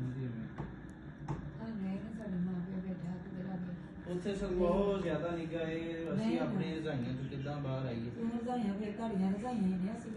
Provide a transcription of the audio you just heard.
ਸਮਝਦੀ ਉੱਥੇ ਸਗੋਂ ਬਹੁਤ ਜ਼ਿਆਦਾ ਨਿੱਘਾ ਇਹ ਅਸੀਂ ਨਹੀਂ। ਆਪਣੀ ਰਜ਼ਾਈਆਂ ਤੋਂ ਕਿੱਦਾਂ ਬਾਹਰ ਆਈਏ? ਰਜ਼ਾਈਆਂ ਫੇਰ ਘੜੀਆਂ ਰਜ਼ਾਈਆਂ ਨੇ ਅਸੀਂ